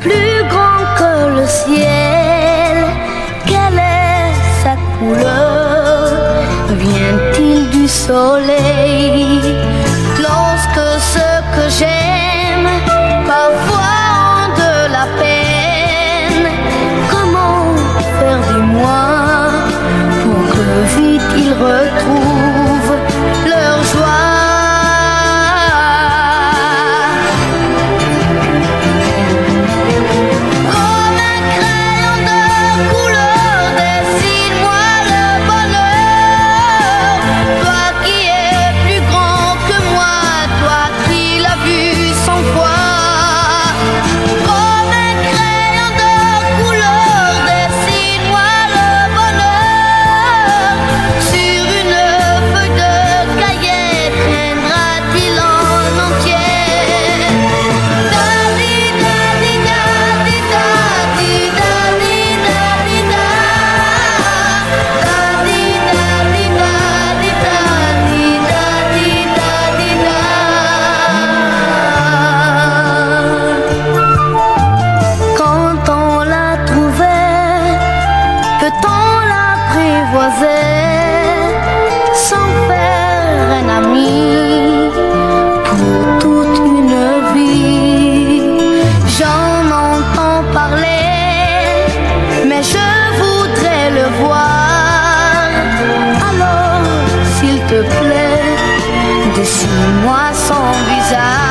plus grand que le ciel. Quelle est sa couleur? Vient-il du soleil? sans faire un ami pour toute une vie. J'en entends parler, mais je voudrais le voir. Alors, s'il te plaît, dessine-moi son visage.